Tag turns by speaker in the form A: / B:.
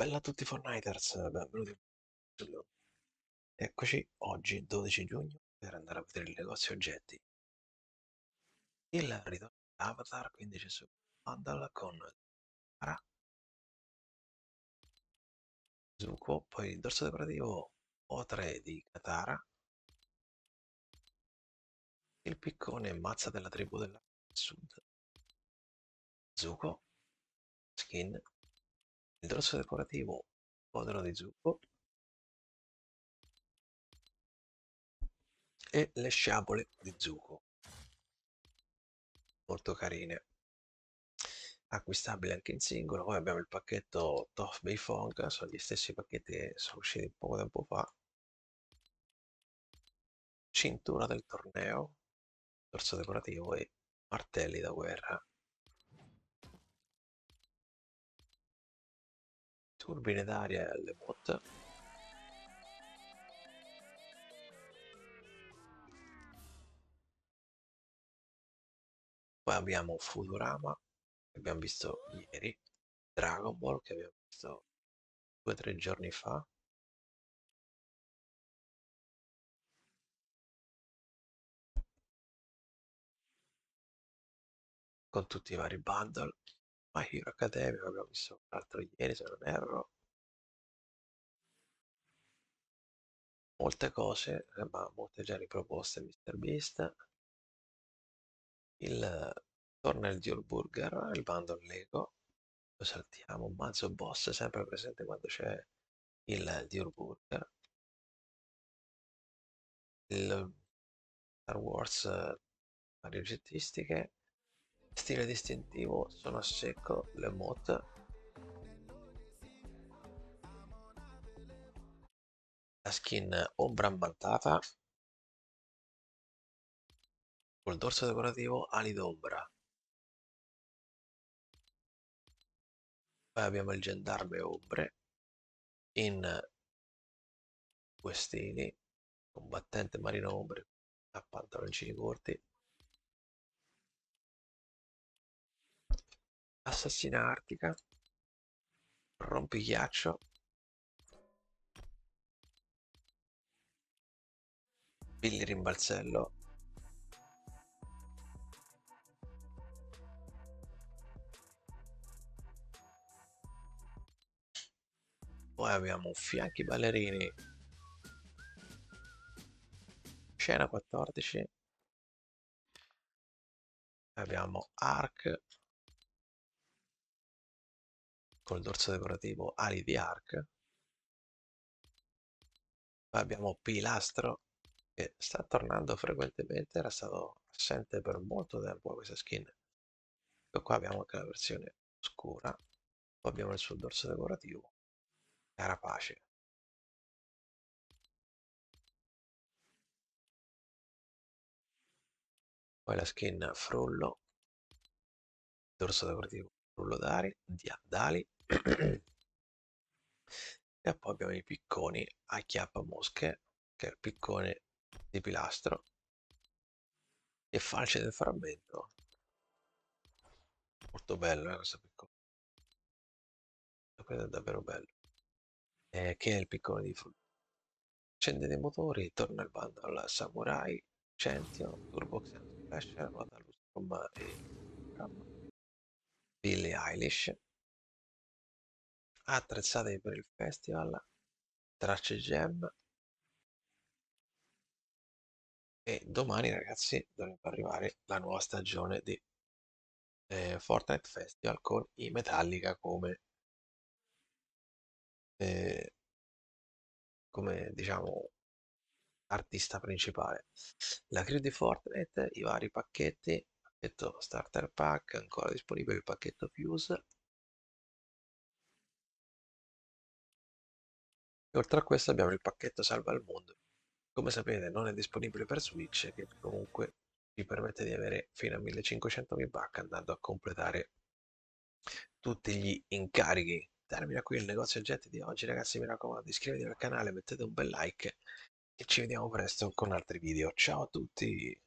A: Bella a tutti Fortniters, benvenuti. Eccoci oggi 12 giugno per andare a vedere il negozio oggetti. Il ritorno di Avatar, quindi c'è su Vandal con Ara, Zuko, poi il dorso decorativo O3 di Katara, il piccone mazza della tribù del sud, Zuko, skin, il dorso decorativo Podero di Zuko e le sciabole di Zuko molto carine. Acquistabile anche in singolo. Poi abbiamo il pacchetto Tough Bay Fong sono gli stessi pacchetti che sono usciti poco tempo fa. Cintura del torneo dorso decorativo e martelli da guerra turbine d'aria alle bot poi abbiamo Futurama che abbiamo visto ieri. Dragon Ball che abbiamo visto due o tre giorni fa. Con tutti i vari bundle My Hero Academia abbiamo visto l'altro ieri se non erro. Molte cose ma molte già riproposte Mr. Beast. Il torna il Dual Burger il bundle Lego. Lo saltiamo Mazzo Boss sempre presente quando c'è il Dual Burger il Star Wars varie oggettistiche stile distintivo sono a secco le mod la skin ombra ammantata col dorso decorativo ali d'ombra. Poi abbiamo il gendarme ombre in due stili combattente marino ombre a pantaloncini corti assassina artica rompighiaccio. Billy Rimbalzello. Poi abbiamo fianchi ballerini. Scena 14 abbiamo arc col dorso decorativo ali di arc. Poi abbiamo pilastro che sta tornando frequentemente era stato assente per molto tempo questa skin. E qua abbiamo anche la versione scura poi abbiamo il suo dorso decorativo carapace poi la skin frullo. Dorso decorativo frullo d'ali d'ali e poi abbiamo i picconi a chiappa mosche che è il piccone di pilastro. E falce del frammento. Molto bello eh, questo piccone. Questo è davvero bello. Eh, che è il piccone di frutto accende dei motori torna il bando alla samurai Centio Turbox Flash ruota Lustrum e Billie Eilish attrezzate per il festival tracce gem e domani ragazzi dovrebbe arrivare la nuova stagione di eh, Fortnite Festival con i Metallica come eh, come diciamo artista principale. La crew di Fortnite i vari pacchetti pacchetto starter pack ancora disponibile il pacchetto fuse oltre a questo abbiamo il pacchetto Salva il Mondo. Come sapete non è disponibile per Switch, che comunque ci permette di avere fino a 1500 V-Buck andando a completare tutti gli incarichi. Termina qui il negozio oggetti di oggi, ragazzi mi raccomando iscrivetevi al canale, mettete un bel like e ci vediamo presto con altri video. Ciao a tutti!